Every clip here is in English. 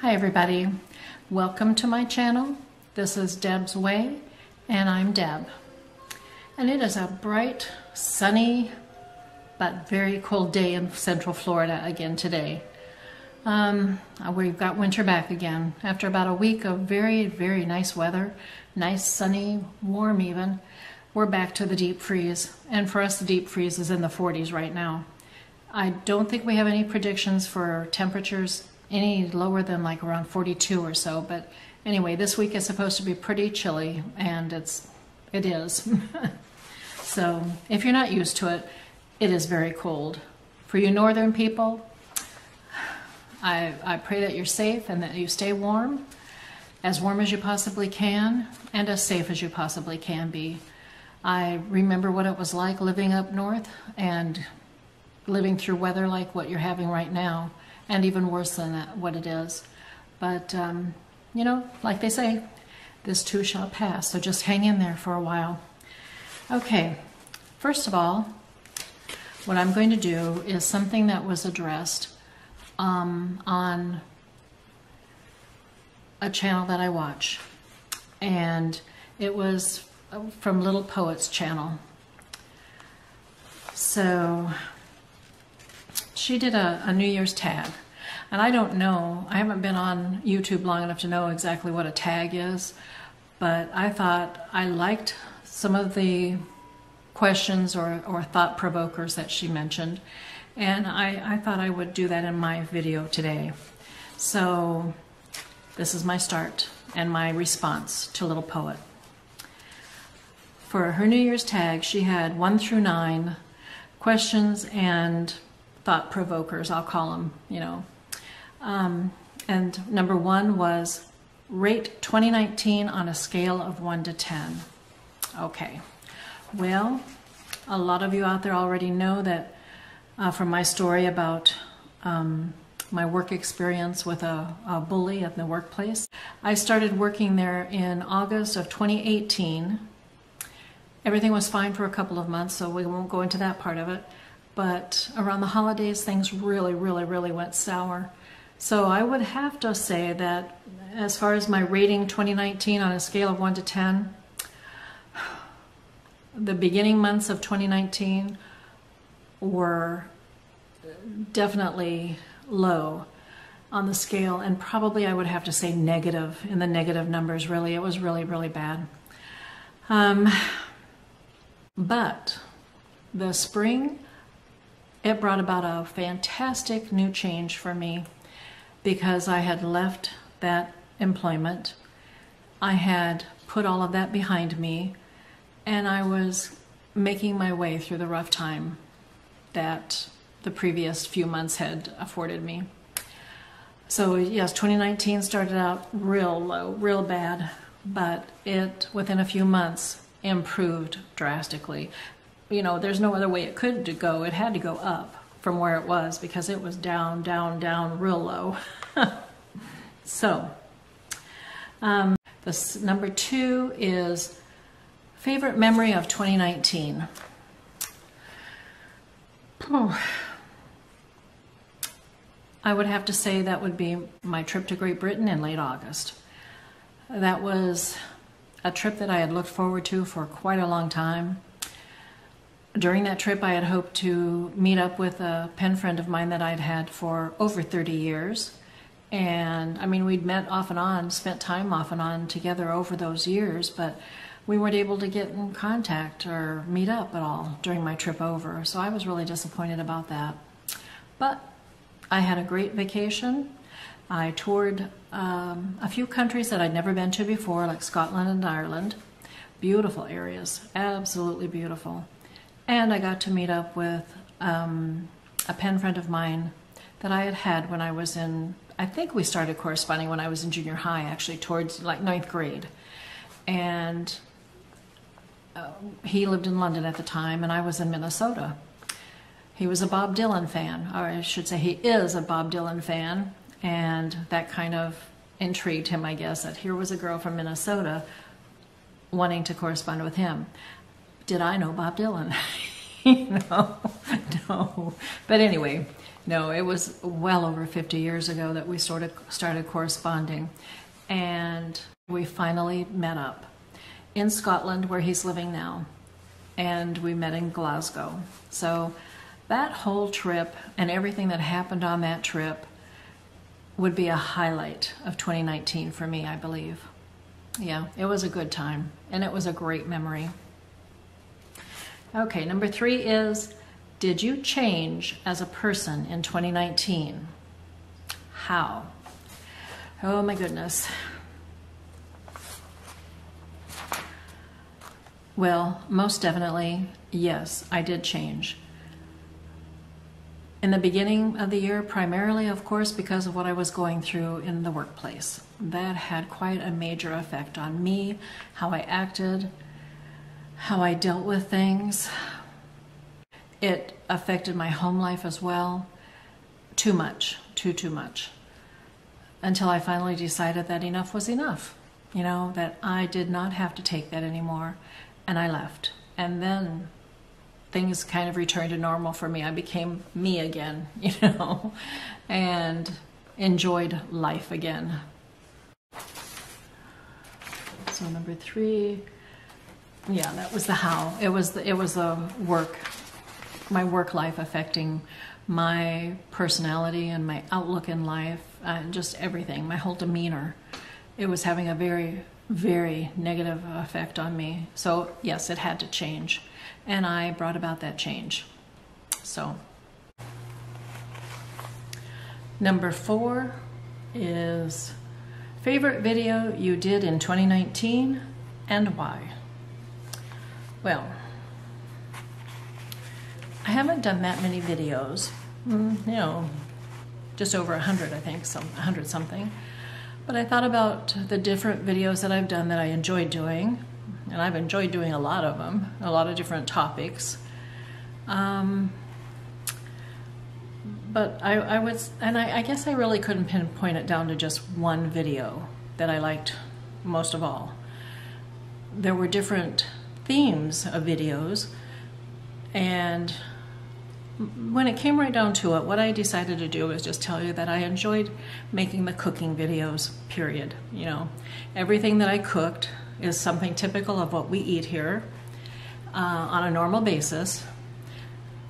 Hi everybody, welcome to my channel. This is Deb's Way and I'm Deb. And it is a bright, sunny, but very cold day in central Florida again today. Um, we've got winter back again. After about a week of very, very nice weather, nice, sunny, warm even, we're back to the deep freeze. And for us, the deep freeze is in the 40s right now. I don't think we have any predictions for temperatures any lower than like around 42 or so. But anyway, this week is supposed to be pretty chilly, and it's it is. so if you're not used to it, it is very cold. For you northern people, I, I pray that you're safe and that you stay warm, as warm as you possibly can, and as safe as you possibly can be. I remember what it was like living up north and living through weather like what you're having right now and even worse than that, what it is. But, um, you know, like they say, this too shall pass. So just hang in there for a while. Okay, first of all, what I'm going to do is something that was addressed um, on a channel that I watch. And it was from Little Poets channel. So she did a, a New Year's tag. And I don't know, I haven't been on YouTube long enough to know exactly what a tag is, but I thought I liked some of the questions or, or thought provokers that she mentioned. And I, I thought I would do that in my video today. So this is my start and my response to Little Poet. For her New Year's tag, she had one through nine questions and thought provokers, I'll call them, you know. Um, and number one was rate 2019 on a scale of 1 to 10. Okay, well, a lot of you out there already know that uh, from my story about um, my work experience with a, a bully at the workplace. I started working there in August of 2018. Everything was fine for a couple of months, so we won't go into that part of it but around the holidays, things really, really, really went sour. So I would have to say that as far as my rating 2019 on a scale of 1 to 10, the beginning months of 2019 were definitely low on the scale, and probably I would have to say negative in the negative numbers, really. It was really, really bad. Um, but the spring it brought about a fantastic new change for me because I had left that employment. I had put all of that behind me and I was making my way through the rough time that the previous few months had afforded me. So yes, 2019 started out real low, real bad, but it within a few months improved drastically you know, there's no other way it could go. It had to go up from where it was because it was down, down, down, real low. so, um, this number two is favorite memory of 2019. Oh. I would have to say that would be my trip to Great Britain in late August. That was a trip that I had looked forward to for quite a long time during that trip, I had hoped to meet up with a pen friend of mine that I'd had for over 30 years. And I mean, we'd met off and on, spent time off and on together over those years, but we weren't able to get in contact or meet up at all during my trip over. So I was really disappointed about that. But I had a great vacation. I toured um, a few countries that I'd never been to before, like Scotland and Ireland. Beautiful areas, absolutely beautiful. And I got to meet up with um, a pen friend of mine that I had had when I was in, I think we started corresponding when I was in junior high, actually, towards like ninth grade. And uh, he lived in London at the time, and I was in Minnesota. He was a Bob Dylan fan, or I should say, he is a Bob Dylan fan, and that kind of intrigued him, I guess, that here was a girl from Minnesota wanting to correspond with him did I know Bob Dylan? no, no. But anyway, no, it was well over 50 years ago that we sort of started corresponding. And we finally met up in Scotland, where he's living now. And we met in Glasgow. So that whole trip and everything that happened on that trip would be a highlight of 2019 for me, I believe. Yeah, it was a good time and it was a great memory. Okay, number three is Did you change as a person in 2019? How? Oh my goodness. Well, most definitely, yes, I did change. In the beginning of the year, primarily, of course, because of what I was going through in the workplace. That had quite a major effect on me, how I acted, how I dealt with things. It affected my home life as well. Too much, too, too much. Until I finally decided that enough was enough. You know, that I did not have to take that anymore. And I left. And then things kind of returned to normal for me. I became me again, you know, and enjoyed life again. So number three, yeah, that was the how. It was the, it was the work, my work life affecting my personality and my outlook in life, uh, and just everything, my whole demeanor. It was having a very, very negative effect on me. So yes, it had to change and I brought about that change. So, number four is favorite video you did in 2019 and why? Well, I haven't done that many videos, mm, you know, just over a hundred, I think, some hundred something. But I thought about the different videos that I've done that I enjoyed doing and I've enjoyed doing a lot of them, a lot of different topics. Um, but I, I was, and I, I guess I really couldn't pinpoint it down to just one video that I liked most of all. There were different themes of videos, and when it came right down to it, what I decided to do was just tell you that I enjoyed making the cooking videos, period. You know, everything that I cooked, is something typical of what we eat here uh, on a normal basis.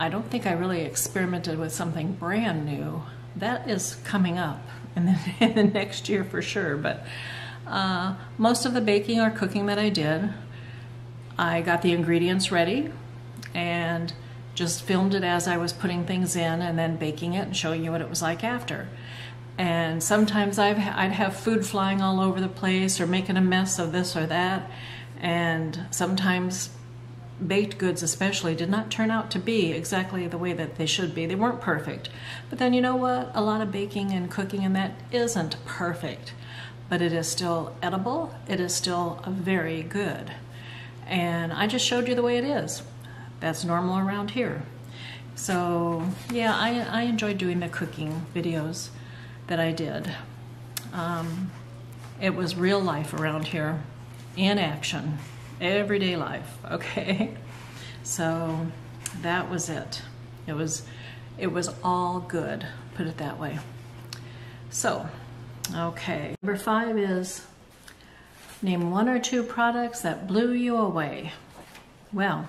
I don't think I really experimented with something brand new. That is coming up in the, in the next year for sure. But uh, most of the baking or cooking that I did, I got the ingredients ready and just filmed it as I was putting things in and then baking it and showing you what it was like after. And sometimes i would have food flying all over the place or making a mess of this or that. And sometimes baked goods especially did not turn out to be exactly the way that they should be. They weren't perfect. But then you know what? A lot of baking and cooking and that isn't perfect but it is still edible. It is still very good and i just showed you the way it is that's normal around here so yeah i, I enjoy doing the cooking videos that I did. Um, it was real life around here, in action, everyday life, okay? So that was it. It was, it was all good, put it that way. So, okay. Number five is name one or two products that blew you away. Well,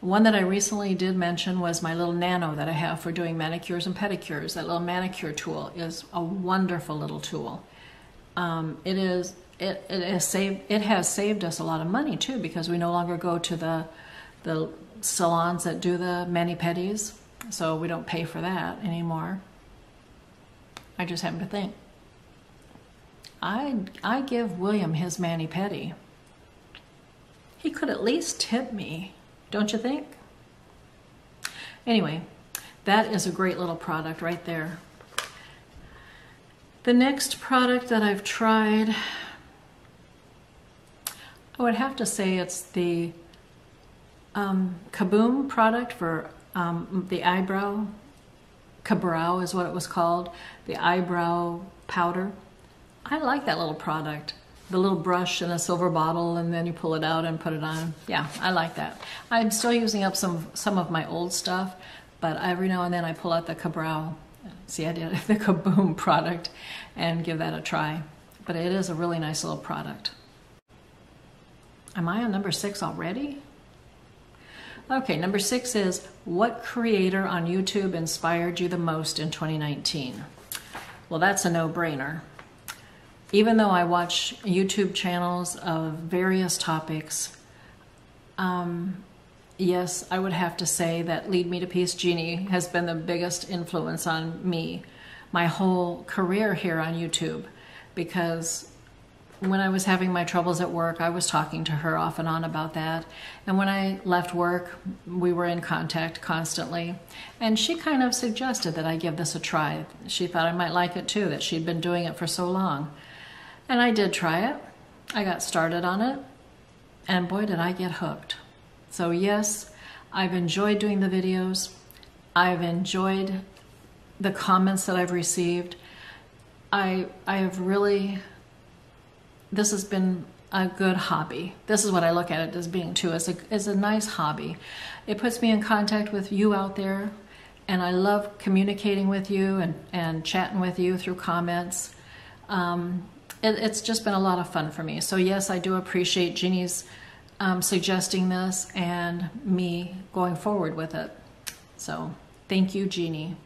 one that I recently did mention was my little nano that I have for doing manicures and pedicures. That little manicure tool is a wonderful little tool. Um, it is it, it has saved it has saved us a lot of money too because we no longer go to the the salons that do the mani pedis, so we don't pay for that anymore. I just happen to think. I I give William his mani pedi. He could at least tip me don't you think? Anyway, that is a great little product right there. The next product that I've tried, I would have to say it's the um, Kaboom product for um, the eyebrow. Kabrow is what it was called, the eyebrow powder. I like that little product the little brush in a silver bottle and then you pull it out and put it on. Yeah, I like that. I'm still using up some, some of my old stuff, but every now and then I pull out the Kabrow, see I did the Kaboom product and give that a try. But it is a really nice little product. Am I on number six already? Okay, number six is what creator on YouTube inspired you the most in 2019? Well, that's a no brainer. Even though I watch YouTube channels of various topics, um, yes, I would have to say that Lead Me to Peace Jeannie has been the biggest influence on me, my whole career here on YouTube, because when I was having my troubles at work, I was talking to her off and on about that. And when I left work, we were in contact constantly. And she kind of suggested that I give this a try. She thought I might like it too, that she'd been doing it for so long. And I did try it. I got started on it. And boy, did I get hooked. So, yes, I've enjoyed doing the videos. I've enjoyed the comments that I've received. I, I have really this has been a good hobby. This is what I look at it as being too, as a, as a nice hobby. It puts me in contact with you out there, and I love communicating with you and, and chatting with you through comments. Um, it, it's just been a lot of fun for me. So yes, I do appreciate Jeannie's um, suggesting this and me going forward with it. So thank you, Jeannie.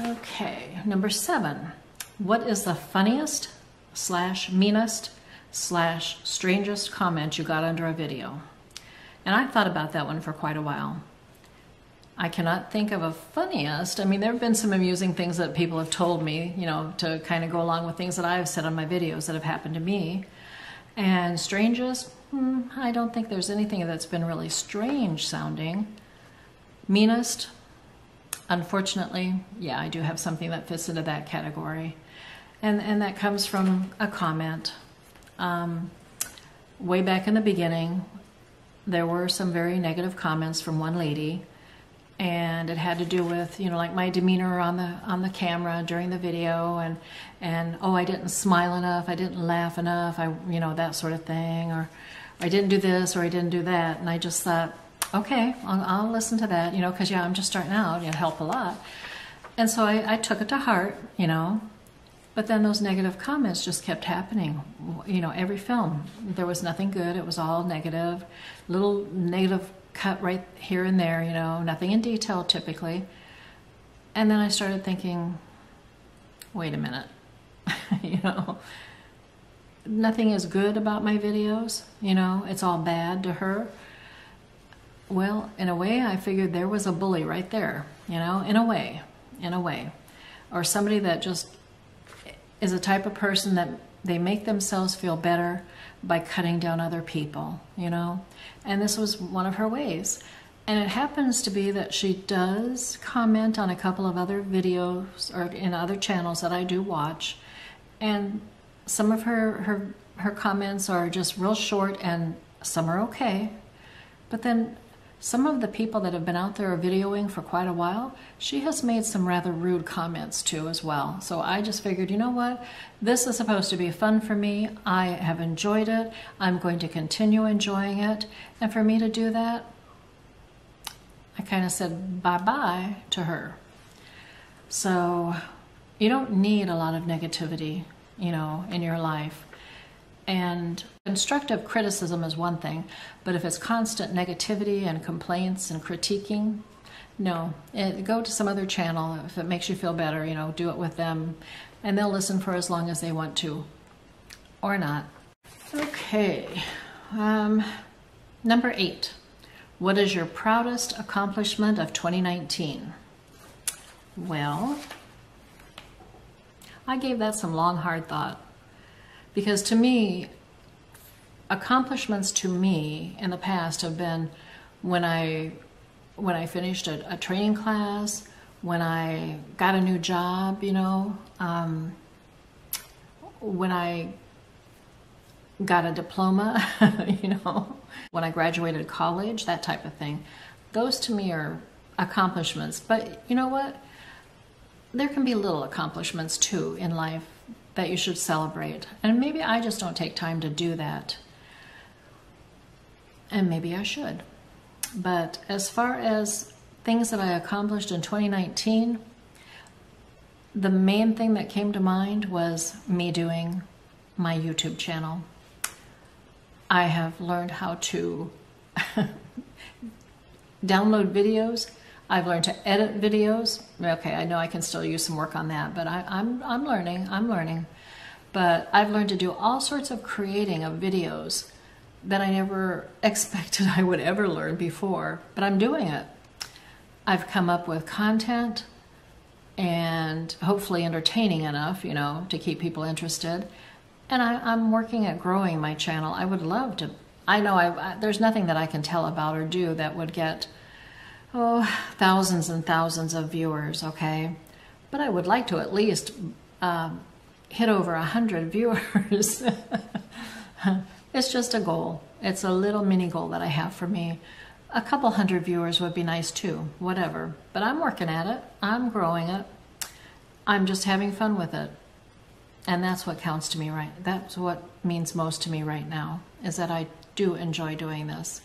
Okay, number seven. What is the funniest slash meanest slash strangest comment you got under a video? And I thought about that one for quite a while. I cannot think of a funniest. I mean, there have been some amusing things that people have told me, you know, to kind of go along with things that I've said on my videos that have happened to me. And strangest, hmm, I don't think there's anything that's been really strange sounding. Meanest, unfortunately, yeah, I do have something that fits into that category. And, and that comes from a comment. Um, way back in the beginning, there were some very negative comments from one lady and it had to do with you know like my demeanor on the on the camera during the video and and oh I didn't smile enough I didn't laugh enough I you know that sort of thing or I didn't do this or I didn't do that and I just thought okay I'll, I'll listen to that you know because yeah I'm just starting out it helped a lot and so I, I took it to heart you know but then those negative comments just kept happening. You know, every film, there was nothing good. It was all negative, little negative cut right here and there, you know, nothing in detail typically. And then I started thinking, wait a minute, you know, nothing is good about my videos, you know, it's all bad to her. Well, in a way, I figured there was a bully right there, you know, in a way, in a way. Or somebody that just is a type of person that they make themselves feel better by cutting down other people, you know? And this was one of her ways. And it happens to be that she does comment on a couple of other videos or in other channels that I do watch. And some of her, her, her comments are just real short and some are okay. But then some of the people that have been out there videoing for quite a while, she has made some rather rude comments too as well. So I just figured, you know what? This is supposed to be fun for me. I have enjoyed it. I'm going to continue enjoying it. And for me to do that, I kind of said bye-bye to her. So you don't need a lot of negativity, you know, in your life. And constructive criticism is one thing, but if it's constant negativity and complaints and critiquing, no. It, go to some other channel if it makes you feel better, you know, do it with them, and they'll listen for as long as they want to, or not. Okay, um, number eight. What is your proudest accomplishment of 2019? Well, I gave that some long, hard thought. Because to me, accomplishments to me in the past have been when I when I finished a, a training class, when I got a new job, you know, um, when I got a diploma, you know, when I graduated college, that type of thing. Those to me are accomplishments. But you know what? There can be little accomplishments too in life that you should celebrate. And maybe I just don't take time to do that. And maybe I should. But as far as things that I accomplished in 2019, the main thing that came to mind was me doing my YouTube channel. I have learned how to download videos. I've learned to edit videos. Okay, I know I can still use some work on that, but I, I'm, I'm learning, I'm learning. But I've learned to do all sorts of creating of videos that I never expected I would ever learn before, but I'm doing it. I've come up with content and hopefully entertaining enough, you know, to keep people interested. And I, am working at growing my channel. I would love to. I know I, I, there's nothing that I can tell about or do that would get, oh, thousands and thousands of viewers, okay? But I would like to at least um, hit over a hundred viewers. it's just a goal. It's a little mini goal that I have for me. A couple hundred viewers would be nice too, whatever. But I'm working at it. I'm growing it. I'm just having fun with it. And that's what counts to me right. That's what means most to me right now is that I do enjoy doing this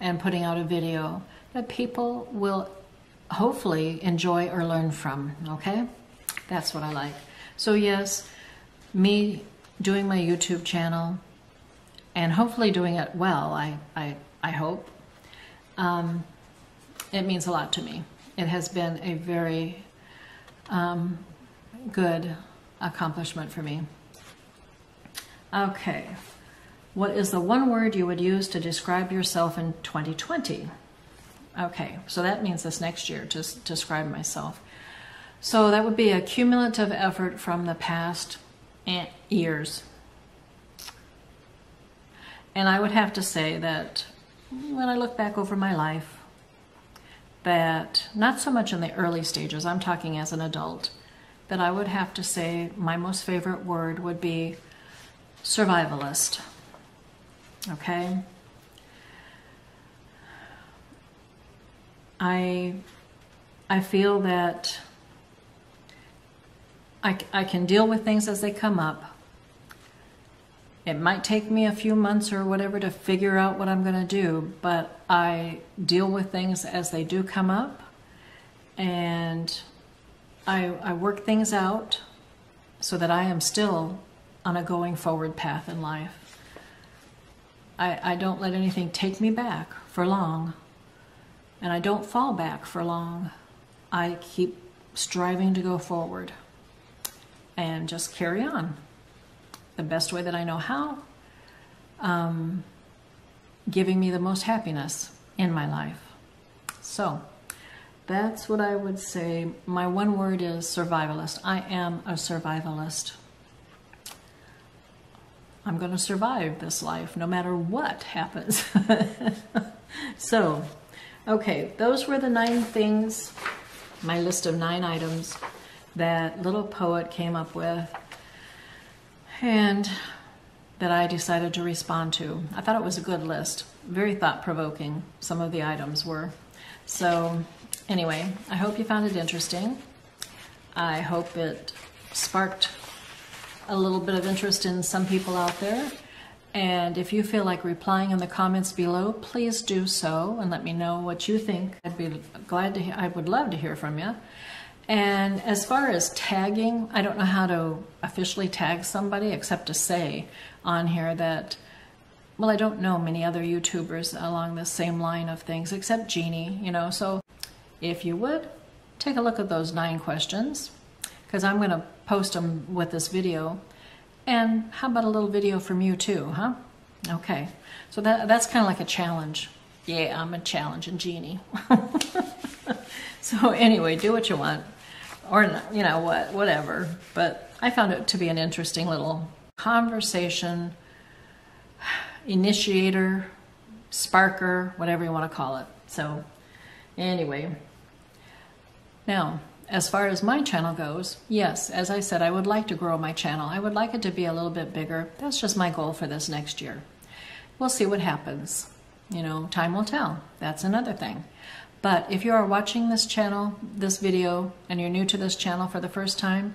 and putting out a video that people will hopefully enjoy or learn from, okay? That's what I like. So yes, me doing my YouTube channel and hopefully doing it well, I, I, I hope, um, it means a lot to me. It has been a very um, good accomplishment for me. Okay, what is the one word you would use to describe yourself in 2020? Okay, so that means this next year to describe myself. So that would be a cumulative effort from the past years. And I would have to say that when I look back over my life, that not so much in the early stages, I'm talking as an adult, that I would have to say my most favorite word would be survivalist. Okay? I I feel that I, I can deal with things as they come up. It might take me a few months or whatever to figure out what I'm going to do, but I deal with things as they do come up and I, I work things out so that I am still on a going forward path in life. I, I don't let anything take me back for long, and I don't fall back for long. I keep striving to go forward and just carry on the best way that I know how, um, giving me the most happiness in my life. So, that's what I would say. My one word is survivalist. I am a survivalist. I'm going to survive this life no matter what happens. so, okay, those were the nine things, my list of nine items that little poet came up with and that I decided to respond to. I thought it was a good list, very thought provoking, some of the items were. So, Anyway, I hope you found it interesting. I hope it sparked a little bit of interest in some people out there. And if you feel like replying in the comments below, please do so and let me know what you think. I'd be glad to, hear I would love to hear from you. And as far as tagging, I don't know how to officially tag somebody except to say on here that, well, I don't know many other YouTubers along the same line of things except Jeannie, you know, so if you would, take a look at those nine questions because I'm going to post them with this video. And how about a little video from you too, huh? Okay, so that, that's kind of like a challenge. Yeah, I'm a challenge and Jeannie. so anyway, do what you want or, you know, what, whatever. But I found it to be an interesting little conversation, initiator, sparker, whatever you want to call it. So Anyway, now, as far as my channel goes, yes, as I said, I would like to grow my channel. I would like it to be a little bit bigger. That's just my goal for this next year. We'll see what happens. You know, time will tell. That's another thing. But if you are watching this channel, this video, and you're new to this channel for the first time,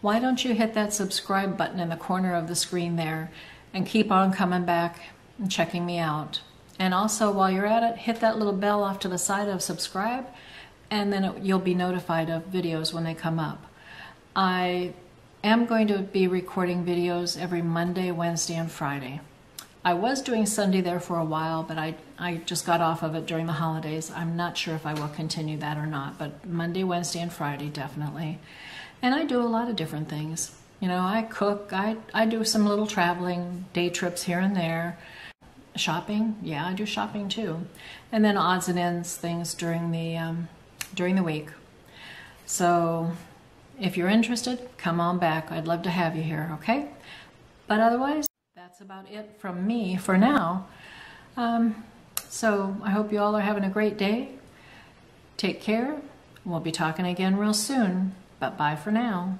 why don't you hit that subscribe button in the corner of the screen there and keep on coming back and checking me out And also, while you're at it, hit that little bell off to the side of subscribe, and then it, you'll be notified of videos when they come up. I am going to be recording videos every Monday, Wednesday, and Friday. I was doing Sunday there for a while, but I, I just got off of it during the holidays. I'm not sure if I will continue that or not, but Monday, Wednesday, and Friday definitely. And I do a lot of different things. You know, I cook, I, I do some little traveling, day trips here and there. Shopping, yeah, I do shopping too. And then odds and ends things during the, um, during the week. So if you're interested, come on back. I'd love to have you here, okay? But otherwise, that's about it from me for now. Um, so I hope you all are having a great day. Take care. We'll be talking again real soon, but bye for now.